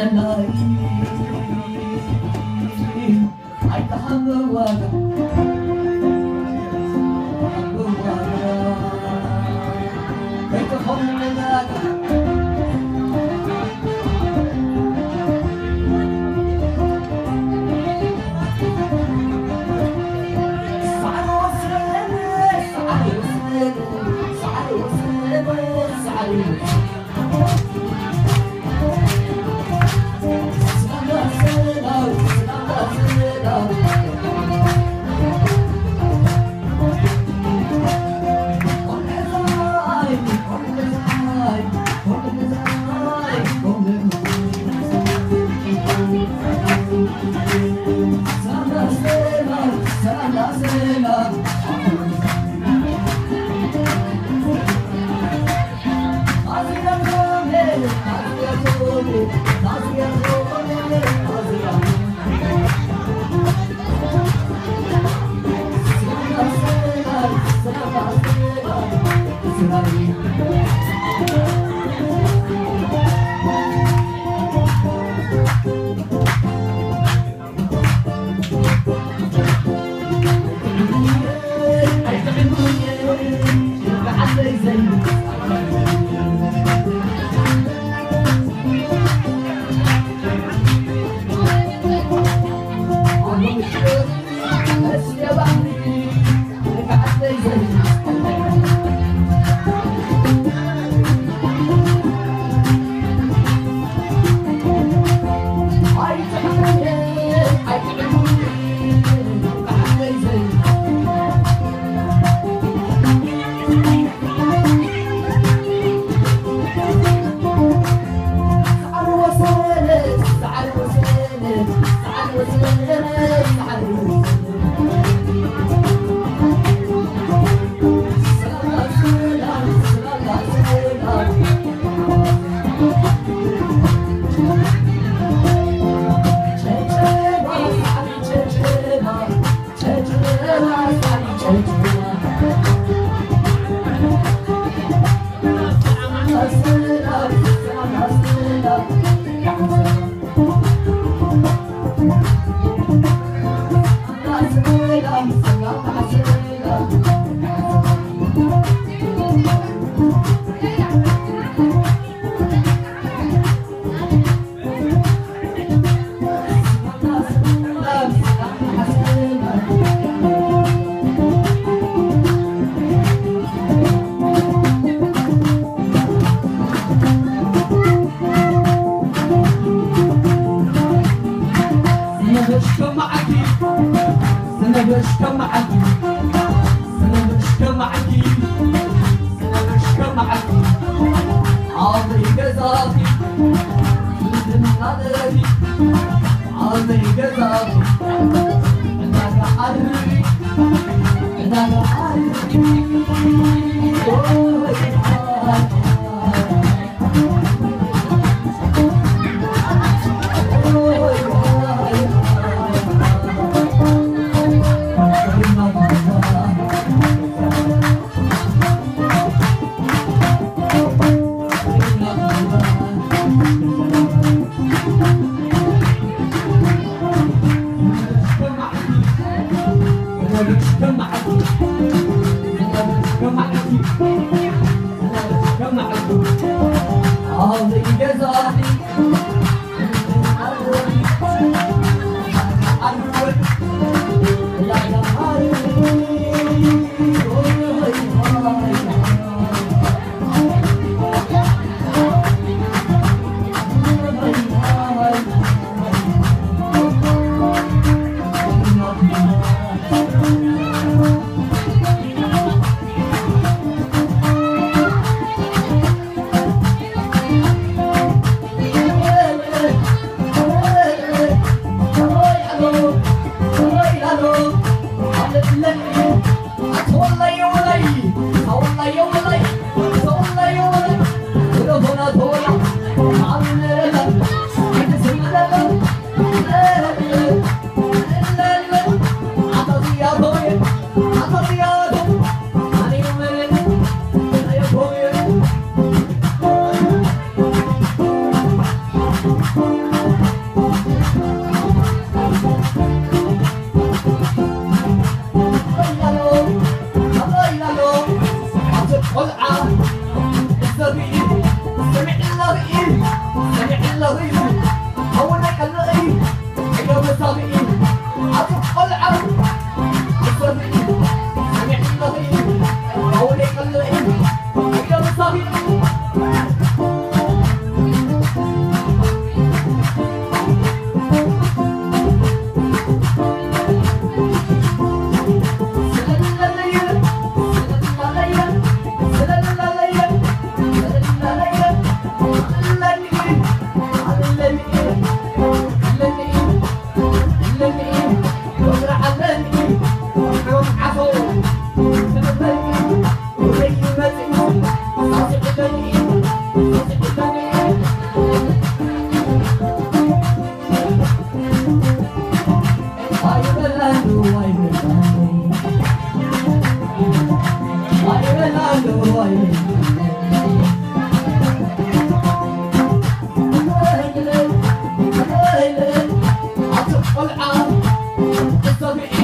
tonight. I can't move on. Thank you. enough. Come on, I مشكا معاكي أنا مشكا معاكي أنا مشكا معاكي عمري جزاكي من نظرتي عمري جزاكي أنا بحرمك أنا بحرمك Aldım göz aldım 为什么？It's okay.